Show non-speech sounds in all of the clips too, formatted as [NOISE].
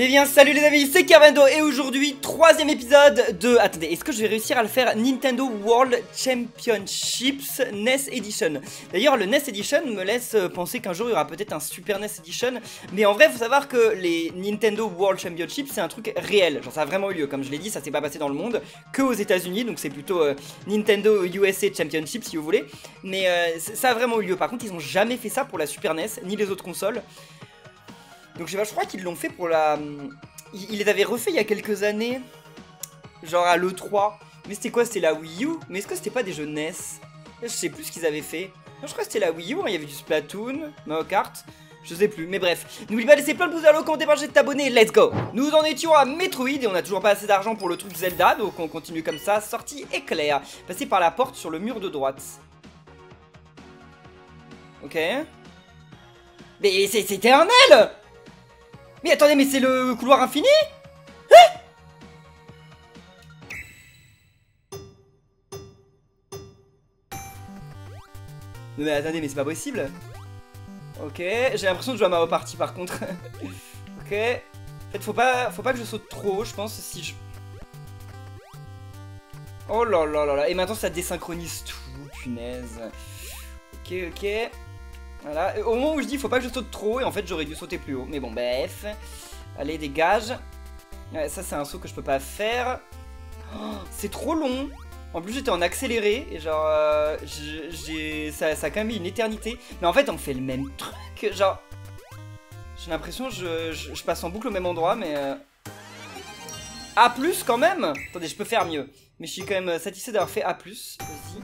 Eh bien salut les amis, c'est Carvendo et aujourd'hui troisième épisode de... Attendez, est-ce que je vais réussir à le faire Nintendo World Championships NES Edition? D'ailleurs le NES Edition me laisse penser qu'un jour il y aura peut-être un Super NES Edition Mais en vrai faut savoir que les Nintendo World Championships c'est un truc réel. Genre ça a vraiment eu lieu, comme je l'ai dit ça s'est pas passé dans le monde que aux états unis Donc c'est plutôt euh, Nintendo USA Championship si vous voulez. Mais euh, ça a vraiment eu lieu, par contre ils ont jamais fait ça pour la Super NES ni les autres consoles donc je sais pas, je crois qu'ils l'ont fait pour la... Ils les avaient refait il y a quelques années. Genre à l'E3. Mais c'était quoi? C'était la Wii U? Mais est-ce que c'était pas des jeux NES Je sais plus ce qu'ils avaient fait. je crois que c'était la Wii U, hein. il y avait du Splatoon, Mario Kart. Je sais plus, mais bref. N'oublie pas de laisser plein de pouces vers le haut, commenter, partager, de t'abonner, let's go Nous en étions à Metroid et on a toujours pas assez d'argent pour le truc Zelda, donc on continue comme ça. Sortie éclair. Passer par la porte sur le mur de droite. Ok. Mais c'est éternel mais attendez, mais c'est le couloir infini? Hein? Mais attendez, mais c'est pas possible Ok, j'ai l'impression de jouer à ma repartie par contre. [LAUGHS] ok. En fait, faut pas, faut pas que je saute trop, je pense, si je... Oh là là là là, et maintenant ça désynchronise tout, punaise. Ok, ok. Voilà, au moment où je dis faut pas que je saute trop, et en fait j'aurais dû sauter plus haut. Mais bon, bref. Allez, dégage. ça c'est un saut que je peux pas faire. Oh, c'est trop long. En plus j'étais en accéléré, et genre, euh, ça, ça a quand même mis une éternité. Mais en fait on fait le même truc, genre... J'ai l'impression je, je, passe en boucle au même endroit, mais... Euh... A+, quand même Attendez, je peux faire mieux. Mais je suis quand même satisfait d'avoir fait A+. Vas-y.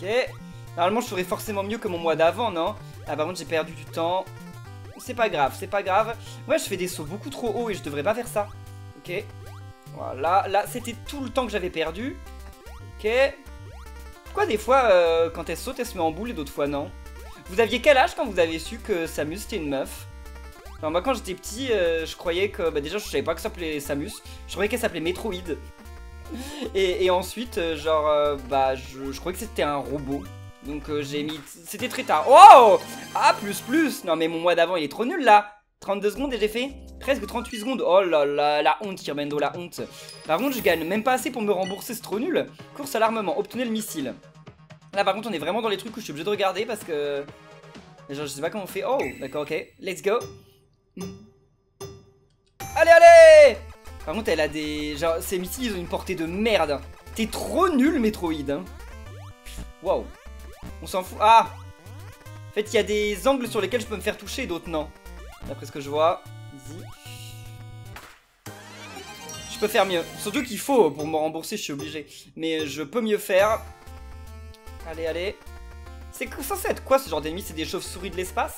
Ok. Normalement, je ferais forcément mieux que mon mois d'avant, non? Ah, par contre, j'ai perdu du temps. C'est pas grave, c'est pas grave. Ouais, je fais des sauts beaucoup trop haut et je devrais pas faire ça. Ok. Voilà, là, c'était tout le temps que j'avais perdu. Ok. Pourquoi des fois, euh, quand elle saute, elle se met en boule et d'autres fois non? Vous aviez quel âge quand vous avez su que Samus c'était une meuf? Enfin, moi, quand j'étais petit, euh, je croyais que... Bah déjà, je savais pas que ça s'appelait Samus. Je croyais qu'elle s'appelait Metroid. et, ensuite, euh, genre, bah, je, je croyais que c'était un robot. Donc euh, j'ai mis... C'était très tard. Oh Ah, plus, plus Non mais mon mois d'avant, il est trop nul là 32 secondes et j'ai fait presque 38 secondes. Oh là là, la honte, Kirmendo, la honte. Par contre, je gagne même pas assez pour me rembourser, c'est trop nul. Course à l'armement, obtenez le missile. Là, par contre, on est vraiment dans les trucs où je suis obligé de regarder parce que... Genre, je sais pas comment on fait. Oh, d'accord, ok. Let's go. Allez, allez Par contre, elle a des... Genre, ces missiles, ils ont une portée de merde. T'es trop nul, Metroid. Hein. Wow. On s'en fout. Ah En fait, il y a des angles sur lesquels je peux me faire toucher, d'autres non. D'après ce que je vois. Je peux faire mieux. Surtout qu'il faut, pour me rembourser, je suis obligé. Mais je peux mieux faire. Allez, allez. C'est censé être quoi ce genre d'ennemi? C'est des chauves-souris de l'espace?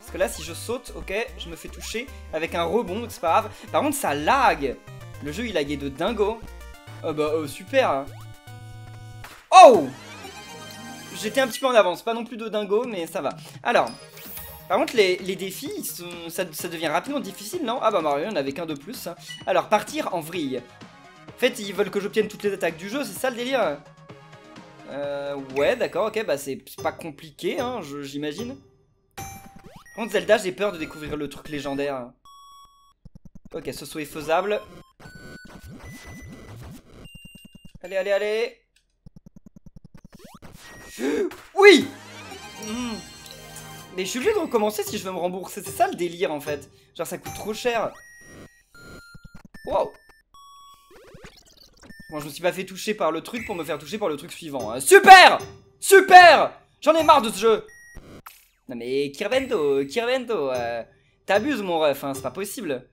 Parce que là, si je saute, ok, je me fais toucher avec un rebond, donc c'est pas grave. Par contre, ça lag Le jeu, il laguait de dingo. Oh bah, euh, super Oh J'étais un petit peu en avance, pas non plus de dingo, mais ça va. Alors, par contre, les, défis, ça, devient rapidement difficile, non? Ah bah Mario, on avait qu'un de plus. Hein. Alors, partir en vrille. En fait, ils veulent que j'obtienne toutes les attaques du jeu, c'est ça le délire? Euh, ouais, d'accord, ok, bah c'est pas compliqué, hein, j'imagine. Par contre, Zelda, j'ai peur de découvrir le truc légendaire. Ok, ce saut est faisable. Allez, allez, allez oui hmm. Mais je suis obligé de recommencer si je veux me rembourser. C'est ça le délire en fait. Genre ça coûte trop cher. Wow. Bon, je me suis pas fait toucher par le truc pour me faire toucher par le truc suivant. Hein. Super Super J'en ai marre de ce jeu Non mais Kirvendo, Kirvendo, euh, t'abuses mon ref, hein, c'est pas possible.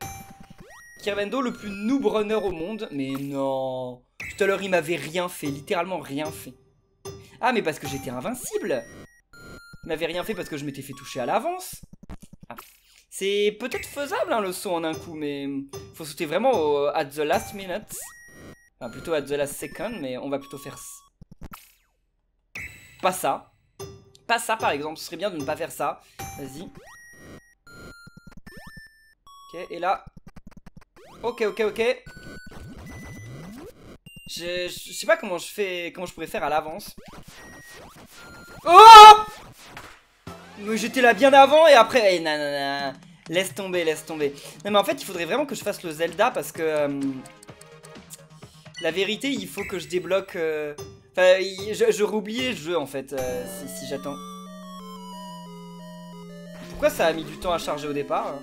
Kirvendo, le plus noob au monde. Mais non Tout à l'heure, il m'avait rien fait, littéralement rien fait. Ah, mais parce que j'étais invincible m'avait rien fait parce que je m'étais fait toucher à l'avance ah. C'est peut-être faisable, hein, le saut en un coup, mais... Faut sauter vraiment au, at the last minute. Enfin, plutôt at the last second, mais on va plutôt faire... Pas ça. Pas ça, par exemple. Ce serait bien de ne pas faire ça. Vas-y. Ok, et là... Ok, ok, ok. Je, je, sais pas comment je fais, comment je pourrais faire à l'avance. Oh Mais j'étais là bien avant et après, eh, Laisse tomber, laisse tomber. Non mais en fait, il faudrait vraiment que je fasse le Zelda parce que... euh, la vérité, il faut que je débloque... euh, Enfin, je- oublié le jeu en fait, euh, si, si j'attends. Pourquoi ça a mis du temps à charger au départ hein?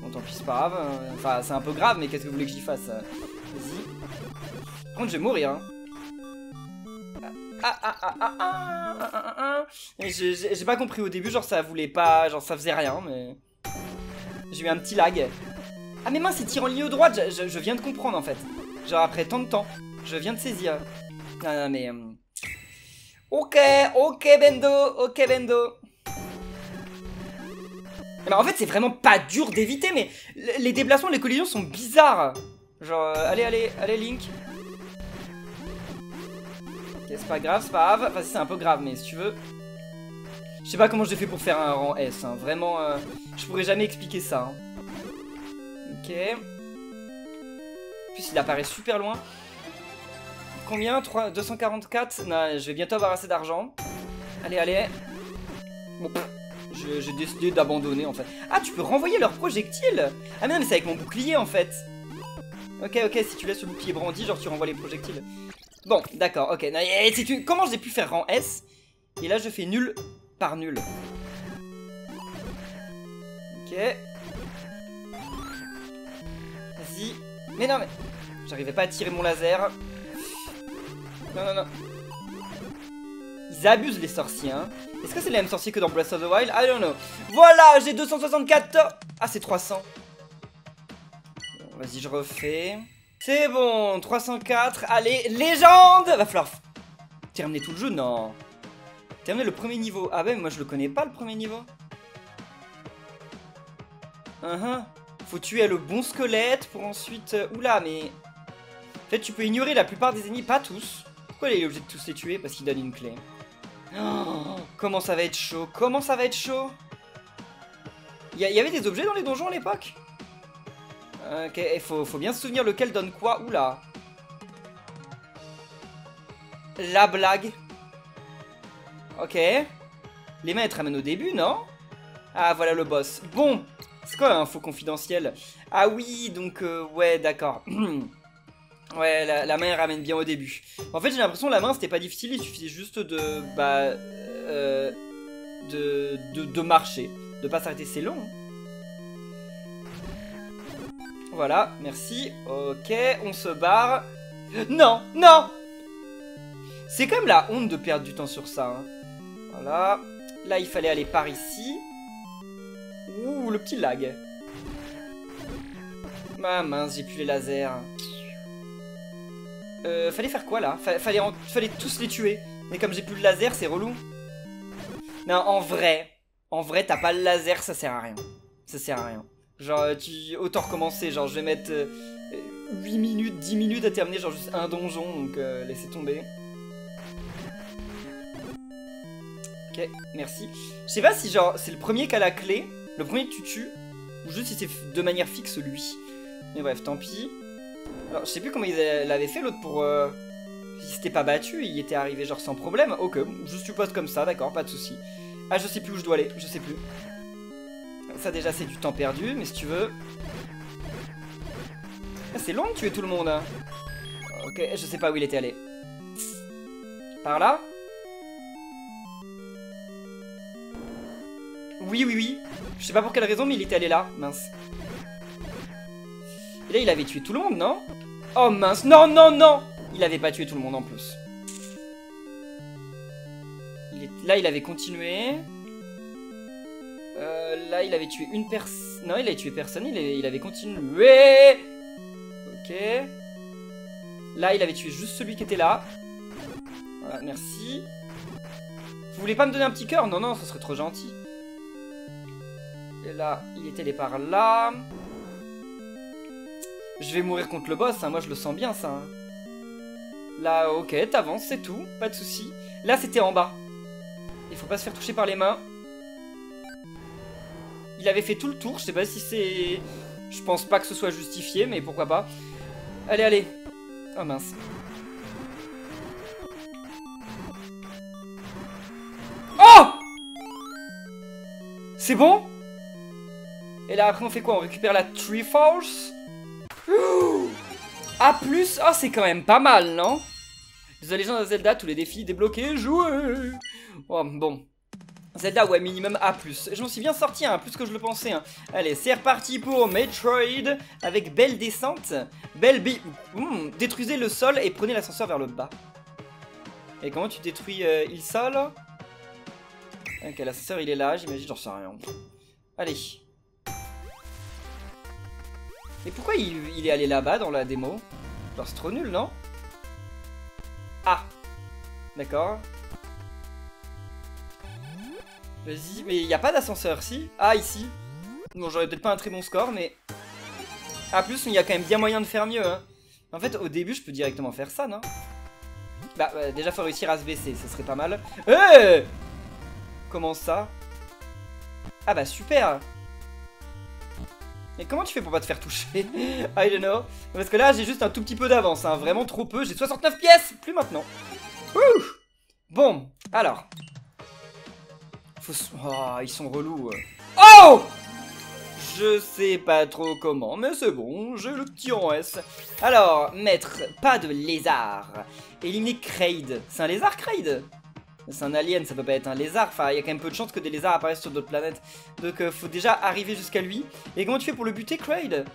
Bon, tant pis, c'est pas grave. hein. Enfin, c'est un peu grave, mais qu'est-ce que vous voulez que j'y fasse Vas-y contre, je vais mourir. Hein. Ah, ah, ah, J'ai pas compris au début, genre ça voulait pas, genre ça faisait rien, mais... J'ai eu un petit lag. Ah mais mince, c'est tir en ligne droite, je, viens de comprendre en fait. Genre après tant de temps, je viens de saisir. Non, non, mais... Ok, ok Bendo, ok Bendo. Mais en fait, c'est vraiment pas dur d'éviter, mais les déplacements, les collisions sont bizarres. Genre, allez, allez, allez Link, Ok, c'est pas grave, c'est pas grave. Enfin, c'est un peu grave, mais si tu veux. Je sais pas comment j'ai fait pour faire un rang S. hein. Vraiment, euh, je pourrais jamais expliquer ça. hein. Ok. En plus, il apparaît super loin. Combien? 3, 244 Non, je vais bientôt avoir assez d'argent. Allez, allez. Bon, j'ai décidé d'abandonner en fait. Ah, tu peux renvoyer leurs projectiles Ah, mais non, mais c'est avec mon bouclier en fait. Ok, ok, si tu laisses le bouclier brandi, genre tu renvoies les projectiles. Bon, d'accord, ok. Comment j'ai pu faire rang S? Et là, je fais nul par nul. Ok. Vas-y. Mais non, mais... J'arrivais pas à tirer mon laser. Non, non, non. Ils abusent les sorciers, hein. Est-ce que c'est les mêmes sorciers que dans Breath of the Wild? I don't know. Voilà, j'ai 264 Ah, c'est 300. Bon, Vas-y, je refais. C'est bon, 304. Allez, légende Va falloir terminer tout le jeu, non. Terminer le premier niveau. Ah ben, moi je le connais pas le premier niveau. Uhum. Faut tuer le bon squelette pour ensuite... euh, Oula, mais... En fait, tu peux ignorer la plupart des ennemis, pas tous. Pourquoi il est obligé de tous les tuer? Parce qu'il donne une clé. Oh, comment ça va être chaud Comment ça va être chaud? Il y avait des objets dans les donjons à l'époque? Ok, il faut, faut bien se souvenir lequel donne quoi. Oula. La blague. Ok. Les mains, elles te ramènent au début, non? Ah, voilà le boss. Bon. C'est quoi l'info confidentielle Ah oui, donc, euh, ouais, d'accord. [CLEARS THROAT] ouais, la, main, ramène bien au début. En fait, j'ai l'impression que la main, c'était pas difficile. Il suffisait juste de... Bah... euh, de, de, de marcher. De pas s'arrêter, c'est long. hein. Voilà, merci. Ok, on se barre. Non, non C'est quand même la honte de perdre du temps sur ça. hein. Voilà. Là, il fallait aller par ici. Ouh, le petit lag. Ah mince, j'ai plus les lasers. Euh, fallait faire quoi là? Fa- fallait, fallait tous les tuer. Mais comme j'ai plus le laser, c'est relou. Non, en vrai, en vrai, t'as pas le laser, ça sert à rien. Ça sert à rien. Genre, euh, tu autant recommencer. Genre, je vais mettre euh, 8 minutes, 10 minutes à terminer, genre juste un donjon, donc euh, laissez tomber. Ok, merci. Je sais pas si, genre, c'est le premier qui a la clé, le premier que tu tues, ou juste si c'est de manière fixe lui. Mais bref, tant pis. Alors, je sais plus comment ils l'avaient fait l'autre pour. Euh... Il s'était pas battu, il était arrivé genre sans problème. Ok, je suppose comme ça, d'accord, pas de souci. Ah, je sais plus où je dois aller, je sais plus. Ça déjà c'est du temps perdu, mais si tu veux... Ah, c'est long de tuer tout le monde. hein. Ok, je sais pas où il était allé. Par là? Oui, oui, oui. Je sais pas pour quelle raison, mais il était allé là. Mince. Et là, il avait tué tout le monde, non? Oh mince, non, non, non Il avait pas tué tout le monde en plus. Là, il avait continué. Euh, là, il avait tué une personne. Non, il avait tué personne, il avait, continué. Ok. Là, il avait tué juste celui qui était là. Voilà, merci. Vous voulez pas me donner un petit cœur? Non, non, ce serait trop gentil. Et là, il était allé par là. Je vais mourir contre le boss, hein, moi je le sens bien ça. hein. Là, ok, t'avances, c'est tout, pas de souci. Là, c'était en bas. Il faut pas se faire toucher par les mains. Il avait fait tout le tour, je sais pas si c'est... Je pense pas que ce soit justifié, mais pourquoi pas. Allez, allez. Oh mince. Oh C'est bon? Et là, après, on fait quoi? On récupère la Tree Force [GASPS] A+, oh, c'est quand même pas mal, non? Les légendes de Zelda, tous les défis débloqués, jouer Oh, bon. Zelda, ouais, minimum A+. Je m'en suis bien sorti, hein, plus que je le pensais. Hein. Allez, c'est reparti pour Metroid, avec belle descente. Belle. Hmm, détruisez le sol et prenez l'ascenseur vers le bas. Et comment tu détruis euh, il sol Ok, l'ascenseur, il est là, j'imagine, j'en sais rien. Allez. Mais pourquoi il, est allé là-bas dans la démo? Genre, c'est trop nul, non? Ah D'accord. Vas-y, mais il a pas d'ascenseur, si? Ah, ici. Bon, j'aurais peut-être pas un très bon score, mais... Ah, plus, il y a quand même bien moyen de faire mieux, hein. En fait, au début, je peux directement faire ça, non? Bah, euh, déjà, faut réussir à se baisser, ce serait pas mal. Eh Comment ça? Ah bah, super et comment tu fais pour pas te faire toucher? [LAUGHS] I don't know. Parce que là, j'ai juste un tout petit peu d'avance, hein. vraiment trop peu. J'ai 69 pièces, plus maintenant. Ouh bon, alors. Faut... Oh, ils sont relous. Oh Je sais pas trop comment, mais c'est bon, j'ai le petit en S. Alors, mettre pas de lézard. Éliminer Kraid. C'est un lézard, Kraid? C'est un alien, ça peut pas être un lézard. Enfin, il y a quand même peu de chances que des lézards apparaissent sur d'autres planètes. Donc, euh, faut déjà arriver jusqu'à lui. Et comment tu fais pour le buter, Kraid?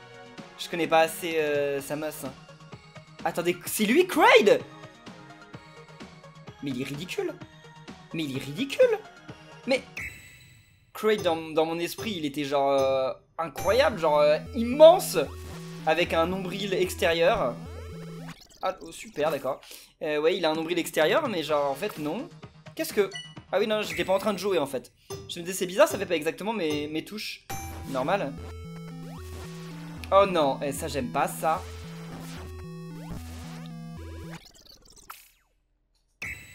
Je connais pas assez euh, Samus. Attendez, c'est lui, Kraid? Mais il est ridicule. Mais il est ridicule. Mais Kraid, dans, mon esprit, il était genre euh, incroyable, genre euh, immense, avec un nombril extérieur. Ah, oh, super, d'accord. ouais, il a un nombril extérieur, mais genre, en fait, non. Qu'est-ce que... Ah oui, non, j'étais pas en train de jouer, en fait. Je me disais, c'est bizarre, ça fait pas exactement mes, touches. Normal. Oh non, eh, ça, j'aime pas, ça.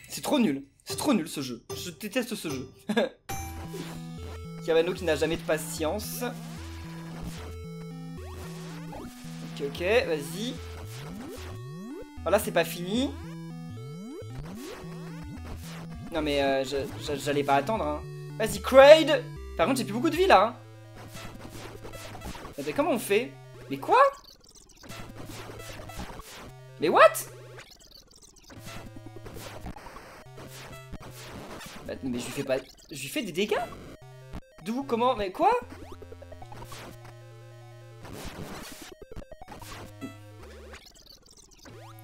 C'est trop nul. C'est trop nul, ce jeu. Je déteste ce jeu. [LAUGHS] Kavano qui n'a jamais de patience. Ok, ok, vas-y. Voilà, c'est pas fini. Non mais euh, j'allais pas attendre hein. Vas-y Kraid Par contre j'ai plus beaucoup de vie là hein. Mais comment on fait? Mais quoi? Mais what? Bah, Mais je lui fais pas... Je lui fais des dégâts. D'où Comment Mais quoi?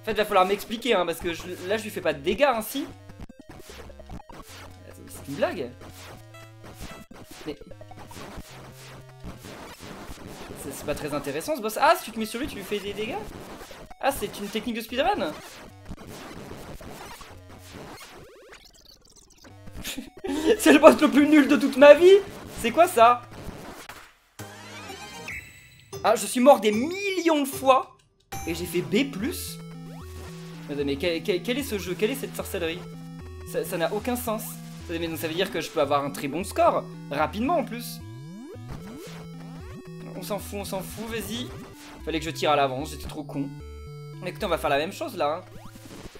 En fait, il va falloir m'expliquer, hein, parce que là, je lui fais pas de dégâts, hein, si une blague. Mais... C'est pas très intéressant ce boss. Ah, si tu te mets sur lui, tu lui fais des dégâts? Ah, c'est une technique de speedrun? [LAUGHS] C'est le boss le plus nul de toute ma vie C'est quoi ça? Ah, je suis mort des millions de fois Et j'ai fait B+. Mais quel, quel, est ce jeu? Quelle est cette sorcellerie? Ça n'a aucun sens. Mais donc ça veut dire que je peux avoir un très bon score, rapidement en plus. On s'en fout, on s'en fout, vas-y. Fallait que je tire à l'avance, j'étais trop con. Mais écoutez, on va faire la même chose là. Hein.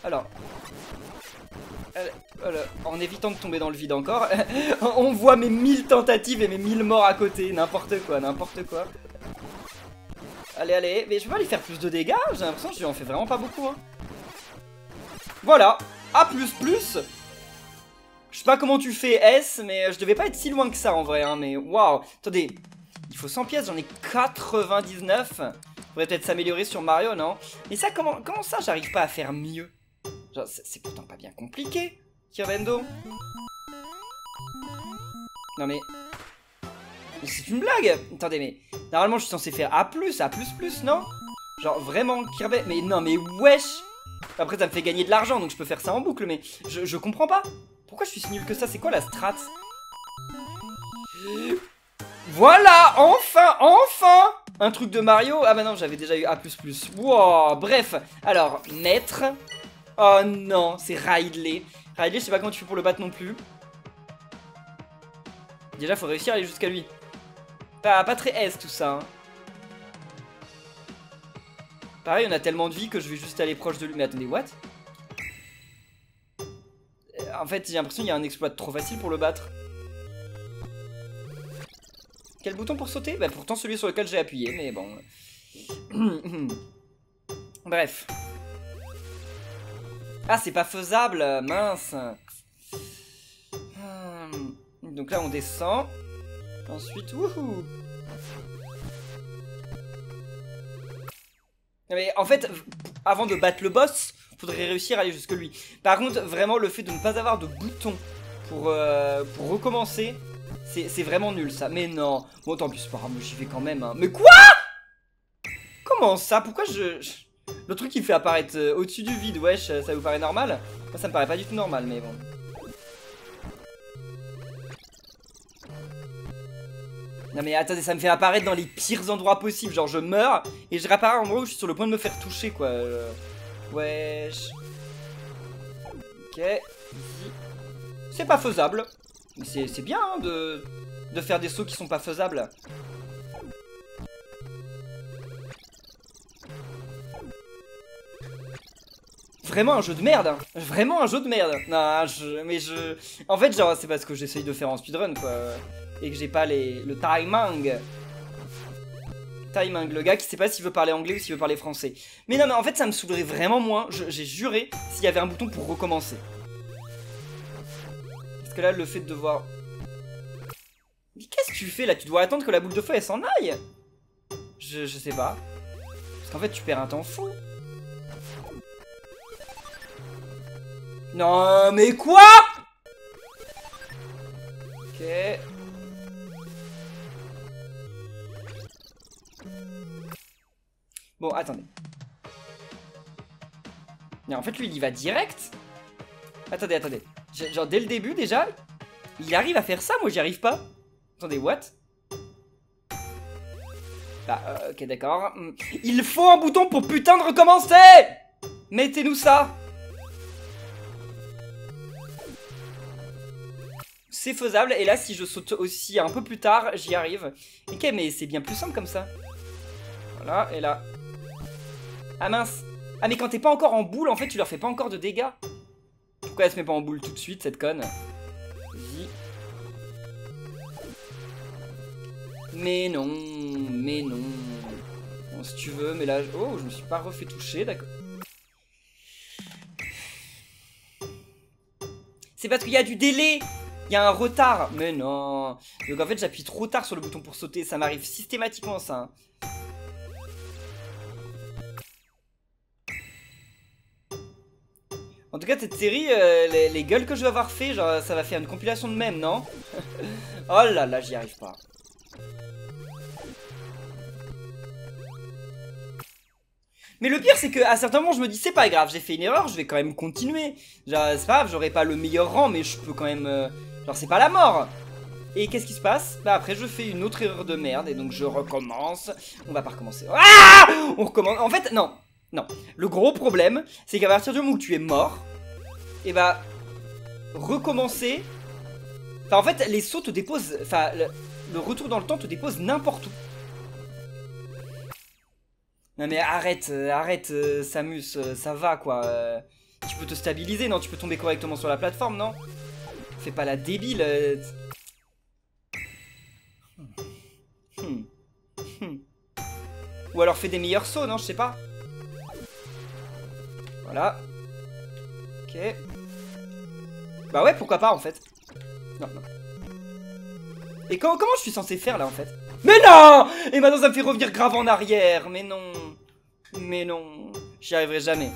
Alors. En évitant de tomber dans le vide encore. [LAUGHS] on voit mes mille tentatives et mes mille morts à côté. N'importe quoi, n'importe quoi. Allez, allez. Mais je peux lui faire plus de dégâts J'ai l'impression que je lui en fais vraiment pas beaucoup. Hein. Voilà. A++. Je sais pas comment tu fais S, mais je devais pas être si loin que ça en vrai, hein, mais waouh Attendez, il faut 100 pièces, j'en ai 99 Faudrait peut-être s'améliorer sur Mario, non? Mais ça, comment, comment ça j'arrive pas à faire mieux? C'est pourtant pas bien compliqué, Kirvendo Non mais... C'est une blague. Attendez, mais... Normalement, je suis censé faire A+, A++, non? Genre, vraiment, Kirby... Mais non, mais wesh! Après, ça me fait gagner de l'argent, donc je peux faire ça en boucle, mais je, je comprends pas. Pourquoi je suis si nul que ça? C'est quoi la strat? Voilà! Enfin Enfin! Un truc de Mario? Ah bah non, j'avais déjà eu A++. Wow Bref, alors, maître. Oh non, c'est Ridley. Ridley, je sais pas comment tu fais pour le battre non plus. Déjà, faut réussir à aller jusqu'à lui. Pas, pas très S tout ça. Hein. Pareil, on a tellement de vie que je vais juste aller proche de lui. Mais attendez, what? En fait, j'ai l'impression qu'il y a un exploit trop facile pour le battre. Quel bouton pour sauter? Bah pourtant celui sur lequel j'ai appuyé, mais bon. [CLEARS THROAT] Bref. Ah, c'est pas faisable, mince. Hmm. Donc là, on descend. Ensuite, wouhou Mais en fait, avant de battre le boss, faudrait réussir à aller jusque lui. Par contre, vraiment, le fait de ne pas avoir de bouton pour, euh, pour recommencer, c'est vraiment nul ça. Mais non. Bon, tant pis, c'est pas grave, j'y vais quand même. Hein. Mais quoi? Comment ça? Pourquoi je... Le truc qui fait apparaître euh, au-dessus du vide, wesh, ça vous paraît normal? Moi, ça me paraît pas du tout normal, mais bon. Non mais attendez, ça me fait apparaître dans les pires endroits possibles. Genre je meurs et je réapparais à un endroit où je suis sur le point de me faire toucher quoi. Euh, wesh. Ok. C'est pas faisable. C'est bien hein, de, de faire des sauts qui sont pas faisables. Vraiment un jeu de merde hein. Vraiment un jeu de merde Non, je, mais je... En fait, genre, c'est parce que j'essaye de faire en speedrun, quoi. Et que j'ai pas les, le timing. Timing, le gars qui sait pas s'il veut parler anglais ou s'il veut parler français. Mais non, mais en fait, ça me saoulerait vraiment moins, j'ai juré, s'il y avait un bouton pour recommencer. Parce que là, le fait de devoir... Mais qu'est-ce que tu fais là? Tu dois attendre que la boule de feu, elle s'en aille? Je, je sais pas. Parce qu'en fait, tu perds un temps fou. Non, mais quoi? Ok. Bon, attendez. Mais en fait, lui, il y va direct. Attendez, attendez. Genre, dès le début, déjà, il arrive à faire ça, moi, j'y arrive pas. Attendez, what? Bah, euh, ok, d'accord. Il faut un bouton pour putain de recommencer Mettez-nous ça c'est faisable. Et là, si je saute aussi un peu plus tard, j'y arrive. Ok, mais c'est bien plus simple comme ça. Voilà, et là. Ah mince Ah mais quand t'es pas encore en boule, en fait, tu leur fais pas encore de dégâts. Pourquoi elle se met pas en boule tout de suite, cette conne? Vas-y. Mais non, mais non. Bon, si tu veux, mais là... Oh, je me suis pas refait toucher, d'accord. C'est parce qu'il y a du délai il y a un retard Mais non Donc en fait j'appuie trop tard sur le bouton pour sauter, ça m'arrive systématiquement ça. Hein. En tout cas cette série, euh, les, gueules que je vais avoir fait, genre ça va faire une compilation de mèmes, non? [LAUGHS] Oh là là, j'y arrive pas. Mais le pire, c'est qu'à certains moments, je me dis, c'est pas grave, j'ai fait une erreur, je vais quand même continuer. C'est pas grave, j'aurai pas le meilleur rang, mais je peux quand même euh, Genre c'est pas la mort Et qu'est-ce qui se passe? Bah après je fais une autre erreur de merde et donc je recommence. On va pas recommencer. Ah On recommence. En fait, non. Non. Le gros problème, c'est qu'à partir du moment où tu es mort, et bah recommencer. Enfin en fait les sauts te déposent. Enfin le, retour dans le temps te dépose n'importe où. Non mais arrête, euh, arrête euh, Samus, euh, ça va quoi. tu peux te stabiliser, non? Tu peux tomber correctement sur la plateforme, non? Fais pas la débile. Euh. Ou alors fais des meilleurs sauts, non Je sais pas. Voilà. Ok. Bah ouais, pourquoi pas en fait. Non, non. Et comment, comment je suis censé faire là en fait? Mais non Et maintenant ça me fait revenir grave en arrière. Mais non. Mais non. J'y arriverai jamais.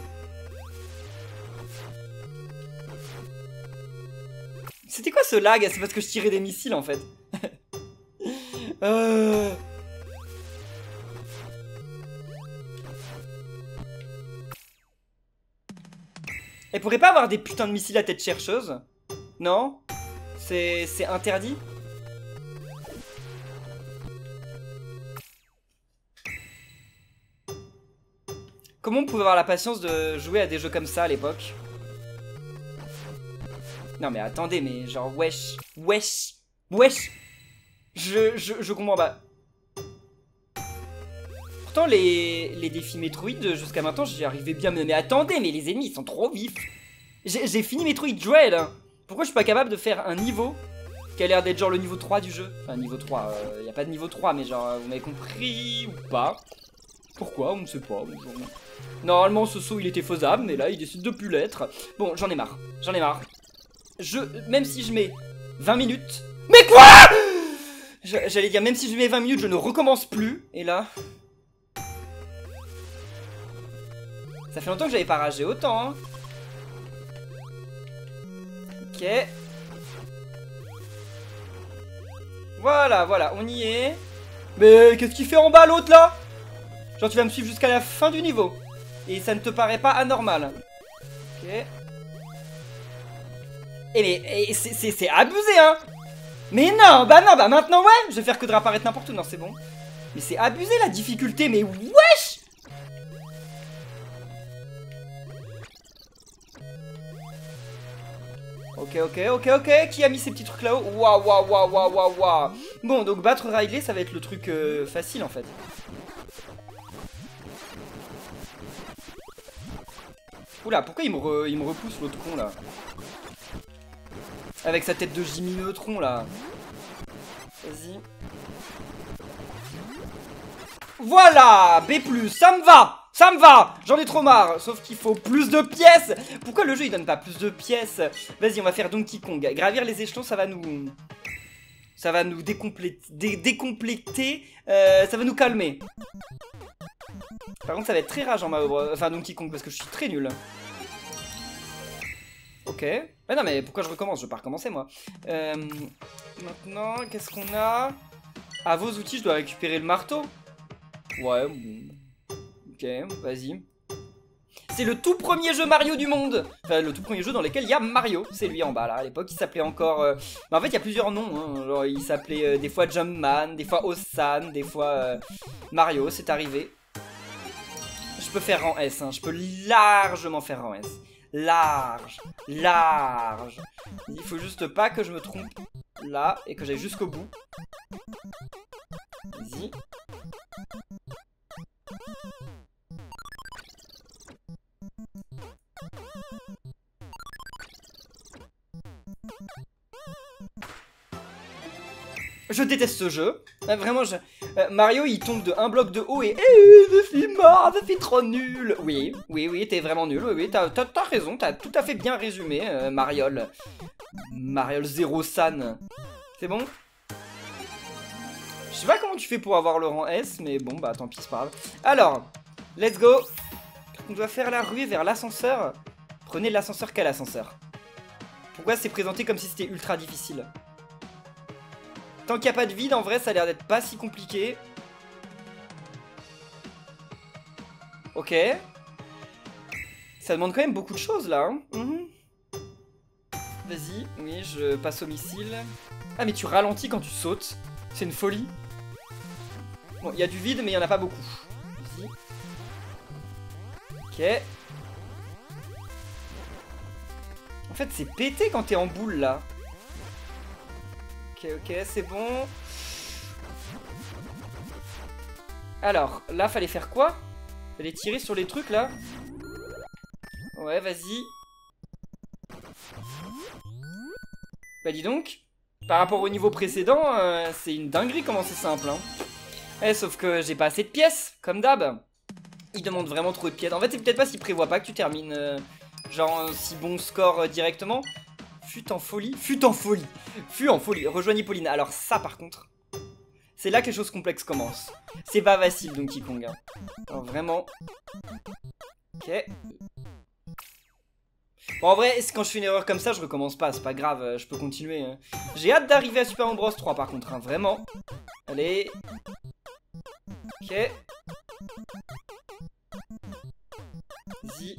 C'était quoi ce lag? C'est parce que je tirais des missiles en fait. [LAUGHS] euh... Elle pourrait pas avoir des putains de missiles à tête chercheuse? Non? C'est interdit? Comment on pouvait avoir la patience de jouer à des jeux comme ça à l'époque? Non mais attendez, mais genre wesh, wesh, wesh. Je, je, je comprends pas. Pourtant les, les défis Metroid jusqu'à maintenant j'y arrivais bien. Mais, attendez, mais les ennemis ils sont trop vifs. J'ai fini Metroid Dread. Hein. Pourquoi je suis pas capable de faire un niveau qui a l'air d'être genre le niveau 3 du jeu? Enfin, niveau 3, il n'y a pas de niveau 3, mais genre, vous m'avez compris ou pas? Pourquoi? On ne sait pas. Normalement, ce saut, il était faisable, mais là, il décide de plus l'être. Bon, j'en ai marre. J'en ai marre. Je, même si je mets 20 minutes... Mais quoi? J'allais dire, même si je mets 20 minutes, je ne recommence plus. Et là... Ça fait longtemps que j'avais pas ragé autant. Hein. Ok. Voilà, voilà, on y est. Mais qu'est-ce qu'il fait en bas l'autre là? Genre tu vas me suivre jusqu'à la fin du niveau. Et ça ne te paraît pas anormal. Ok. Et mais c'est abusé hein Mais non, bah non, bah maintenant ouais Je vais faire que de réapparaître n'importe où, non c'est bon. Mais c'est abusé la difficulté, mais wesh Ok, ok, ok, ok. Qui a mis ces petits trucs là-haut? Waouh, waouh, waouh, waouh, waouh. Bon, donc battre Riley, ça va être le truc euh, facile en fait. Oula, pourquoi il me, il me repousse l'autre con là? Avec sa tête de Jimmy Neutron là. Vas-y. Voilà B+, ça me va ça me va J'en ai trop marre Sauf qu'il faut plus de pièces Pourquoi le jeu il donne pas plus de pièces? Vas-y, on va faire Donkey Kong. Gravir les échelons, ça va nous... Ça va nous décompléter... décompléter euh, ça va nous calmer. Par contre, ça va être très rage en ma... Enfin, Donkey Kong, parce que je suis très nul. Ok. Mais non, mais pourquoi je recommence? Je vais pas recommencer, moi. Euh, maintenant, qu'est-ce qu'on a? À vos outils, je dois récupérer le marteau. Ouais. Ok, vas-y. C'est le tout premier jeu Mario du monde Enfin, le tout premier jeu dans lequel il y a Mario. C'est lui en bas, là. À l'époque, il s'appelait encore... Euh, en fait, il y a plusieurs noms. Hein. Genre, il s'appelait euh, des fois Jumpman, des fois Osan, des fois euh, Mario. C'est arrivé. Je peux faire en S. Hein. Je peux largement faire en S. Large. Large. Il faut juste pas que je me trompe là et que j'aille jusqu'au bout. Vas-y. Je déteste ce jeu. Vraiment, je... Euh, Mario, il tombe de un bloc de haut et... Eh, je suis mort, je suis trop nul Oui, oui, oui, t'es vraiment nul. Oui, oui, t'as raison, t'as tout à fait bien résumé, euh, Mariol. Mariol Zero San. C'est bon? Je sais pas comment tu fais pour avoir le rang S, mais bon, bah tant pis, c'est pas grave. Alors, let's go On doit faire la ruée vers l'ascenseur. Prenez l'ascenseur qu'à l'ascenseur. Pourquoi c'est présenté comme si c'était ultra difficile? Tant qu'il n'y a pas de vide, en vrai, ça a l'air d'être pas si compliqué. Ok. Ça demande quand même beaucoup de choses, là. Hein. Mhm. Vas-y, oui, je passe au missile. Ah, mais tu ralentis quand tu sautes. C'est une folie. Bon, il y a du vide, mais il n'y en a pas beaucoup. Vas-y. Ok. En fait, c'est pété quand t'es en boule, là. Ok, ok, c'est bon. Alors, là, fallait faire quoi? Fallait tirer sur les trucs, là? Ouais, vas-y. Bah dis donc, par rapport au niveau précédent, euh, c'est une dinguerie comment c'est simple. Hein. Eh, sauf que j'ai pas assez de pièces, comme d'hab. Il demande vraiment trop de pièces. En fait, c'est peut-être pas s'il prévoit pas que tu termines euh, genre si bon score euh, directement. Fut en folie Fut en folie Fut en folie Rejoignez Pauline. Alors ça par contre, c'est là que les choses complexes commencent. C'est pas facile Donkey Kong. Hein. Vraiment... Ok. Bon en vrai, quand je fais une erreur comme ça, je recommence pas, c'est pas grave, euh, je peux continuer. Hein. J'ai hâte d'arriver à Super Bros 3 par contre, hein, vraiment. Allez. Ok. Vas-y.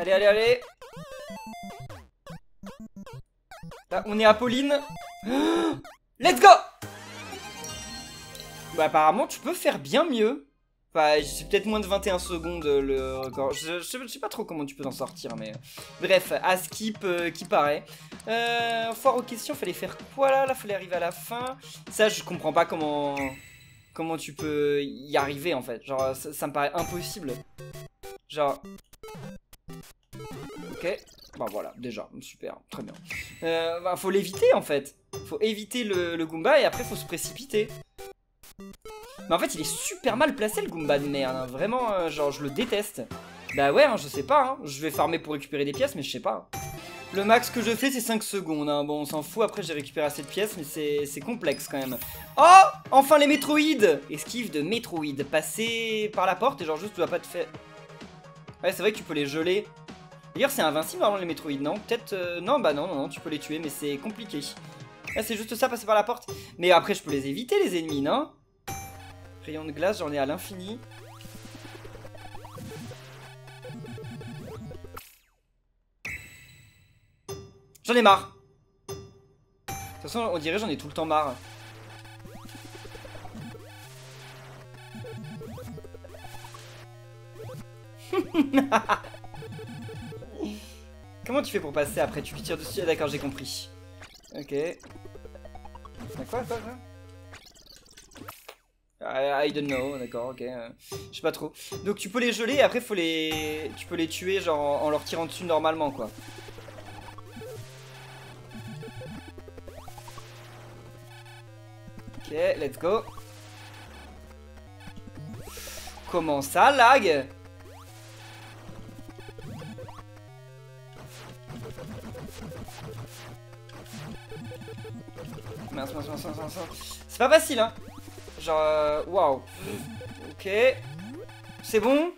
Allez, allez, allez on est à Pauline. [GASPS] Let's go Bah apparemment, tu peux faire bien mieux. Enfin, c'est peut-être moins de 21 secondes le record. Je, sais pas trop comment tu peux t'en sortir, mais... Bref, à skip euh, qui paraît. Euh, foire aux questions, fallait faire quoi là? Là, fallait arriver à la fin. Ça, je comprends pas comment... Comment tu peux y arriver, en fait. Genre, ça me paraît impossible. Genre... Ok. Bah voilà, déjà, super, très bien. Euh, bah, faut l'éviter en fait. Faut éviter le, Goomba et après faut se précipiter. Mais en fait, il est super mal placé le Goomba de merde. hein. Vraiment, euh, genre, je le déteste. Bah ouais, hein, je sais pas. hein. Je vais farmer pour récupérer des pièces, mais je sais pas. Le max que je fais, c'est 5 secondes. Bon, on s'en fout. Après, j'ai récupéré assez de pièces, mais c'est complexe quand même. Oh Enfin les métroïdes Esquive de métroïdes. Passer par la porte et genre juste tu vas pas te faire... Ouais, c'est vrai que tu peux les geler. D'ailleurs, c'est invincible normalement les métroïdes, non Peut-être... euh, Non, bah non, non, non, tu peux les tuer, mais c'est compliqué. Là, c'est juste ça, passer par la porte. Mais après, je peux les éviter, les ennemis, non Rayon de glace, j'en ai à l'infini. J'en ai marre. De toute façon, on dirait j'en ai tout le temps marre. [LAUGHS] Comment tu fais pour passer après Tu tires dessus Ah, D'accord, j'ai compris. Ok. Ah, Quoi, quoi, quoi I, I don't know, d'accord, ok. Je sais pas trop. Donc tu peux les geler et après faut les... Tu peux les tuer genre en, en leur tirant dessus normalement quoi. Ok, let's go. Comment ça lag? C'est pas facile hein Genre, euh, waouh. Ok. C'est bon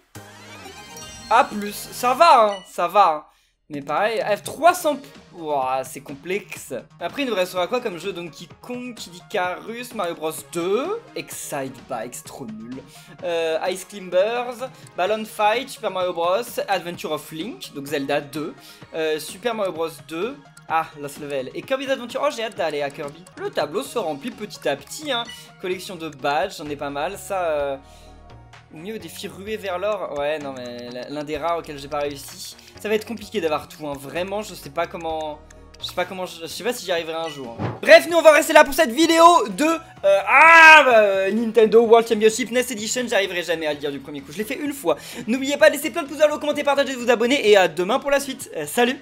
A+, ça va, hein, ça va. Mais pareil, F300... Ouah, c'est complexe. Après, il nous restera quoi comme jeu? Donkey Kong, Kid Icarus, Mario Bros 2, Excite Bikes, trop nul, euh, Ice Climbers, Balloon Fight, Super Mario Bros, Adventure of Link, donc Zelda 2, euh, Super Mario Bros 2, ah, Lost Level. Et Kirby's Adventure, oh j'ai hâte d'aller à Kirby. Le tableau se remplit petit à petit, hein. Collection de badges, j'en ai pas mal. Ça, euh... mieux défi rué vers l'or. Ouais, non mais l'un des rares auxquels j'ai pas réussi. Ça va être compliqué d'avoir tout, hein. Vraiment, je sais pas comment... Je sais pas comment, je, sais pas si j'y arriverai un jour. hein. Bref, nous on va rester là pour cette vidéo de euh, ah bah, Nintendo World Championship NES Edition. J'arriverai jamais à le dire du premier coup. Je l'ai fait une fois. N'oubliez pas de laisser plein de pouces bleus, commenter, partager, de vous abonner et à demain pour la suite. Euh, salut